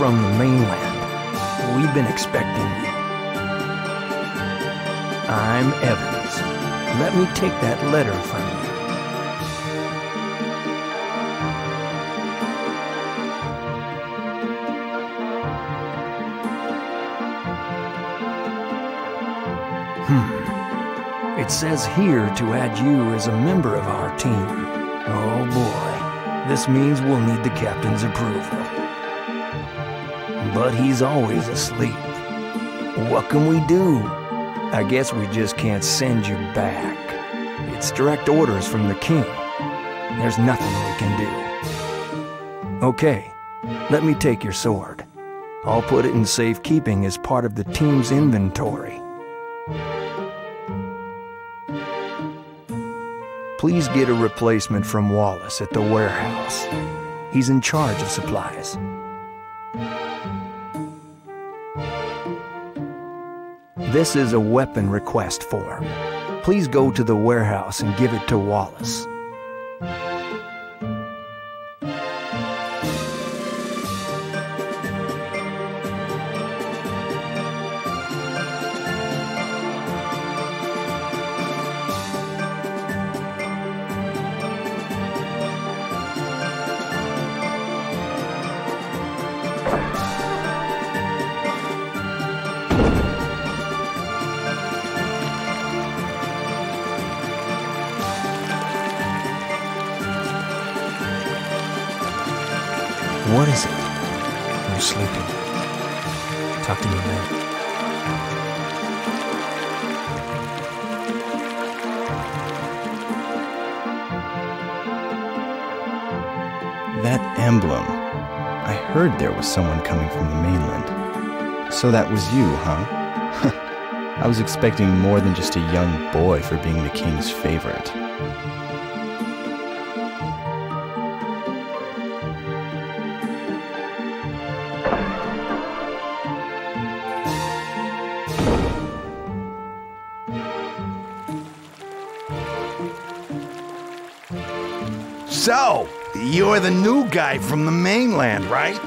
from the mainland. We've been expecting you. I'm Evans. Let me take that letter from you. Hmm. It says here to add you as a member of our team. Oh boy, this means we'll need the captain's approval. But he's always asleep. What can we do? I guess we just can't send you back. It's direct orders from the king. There's nothing we can do. Okay, let me take your sword. I'll put it in safekeeping as part of the team's inventory. Please get a replacement from Wallace at the warehouse. He's in charge of supplies. This is a weapon request form. Please go to the warehouse and give it to Wallace. What is it? I'm sleeping. Talk to me then. That emblem. I heard there was someone coming from the mainland. So that was you, huh? I was expecting more than just a young boy for being the king's favorite. So, you're the new guy from the mainland, right?